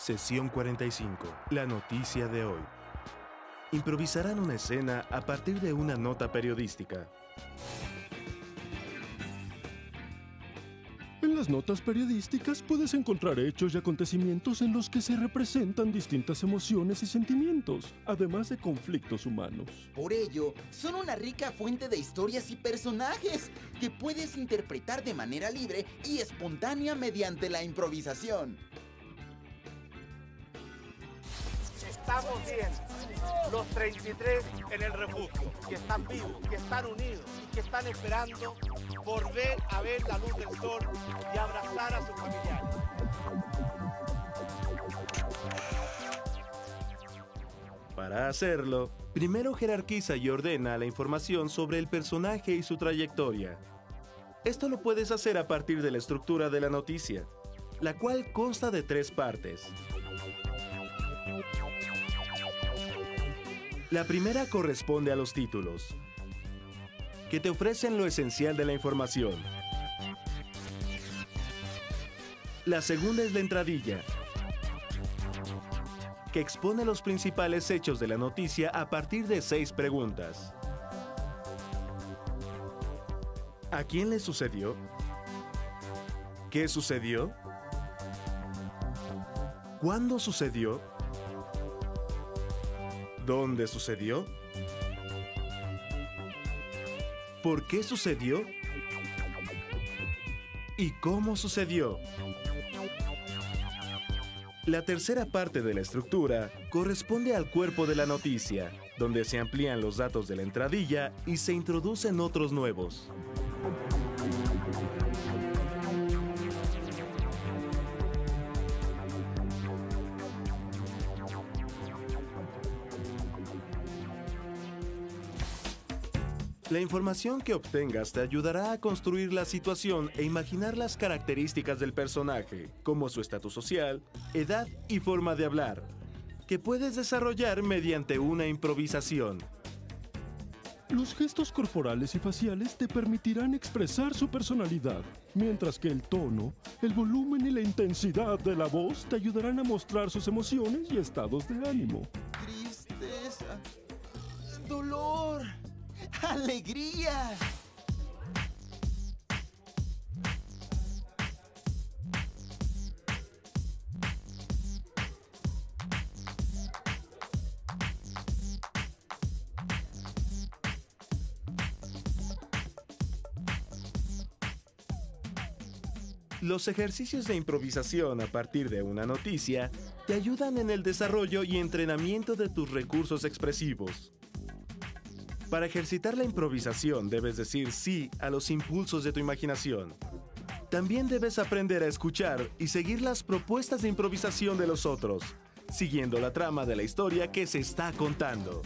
Sesión 45. La noticia de hoy. Improvisarán una escena a partir de una nota periodística. En las notas periodísticas puedes encontrar hechos y acontecimientos en los que se representan distintas emociones y sentimientos, además de conflictos humanos. Por ello, son una rica fuente de historias y personajes que puedes interpretar de manera libre y espontánea mediante la improvisación. Estamos bien, los 33 en el refugio, que están vivos, que están unidos que están esperando volver a ver la luz del sol y abrazar a sus familiares. Para hacerlo, primero jerarquiza y ordena la información sobre el personaje y su trayectoria. Esto lo puedes hacer a partir de la estructura de la noticia, la cual consta de tres partes. La primera corresponde a los títulos, que te ofrecen lo esencial de la información. La segunda es la entradilla, que expone los principales hechos de la noticia a partir de seis preguntas. ¿A quién le sucedió? ¿Qué sucedió? ¿Cuándo sucedió? ¿Dónde sucedió? ¿Por qué sucedió? ¿Y cómo sucedió? La tercera parte de la estructura corresponde al cuerpo de la noticia, donde se amplían los datos de la entradilla y se introducen otros nuevos. La información que obtengas te ayudará a construir la situación e imaginar las características del personaje, como su estatus social, edad y forma de hablar, que puedes desarrollar mediante una improvisación. Los gestos corporales y faciales te permitirán expresar su personalidad, mientras que el tono, el volumen y la intensidad de la voz te ayudarán a mostrar sus emociones y estados de ánimo. Alegría. Los ejercicios de improvisación a partir de una noticia te ayudan en el desarrollo y entrenamiento de tus recursos expresivos. Para ejercitar la improvisación debes decir sí a los impulsos de tu imaginación. También debes aprender a escuchar y seguir las propuestas de improvisación de los otros, siguiendo la trama de la historia que se está contando.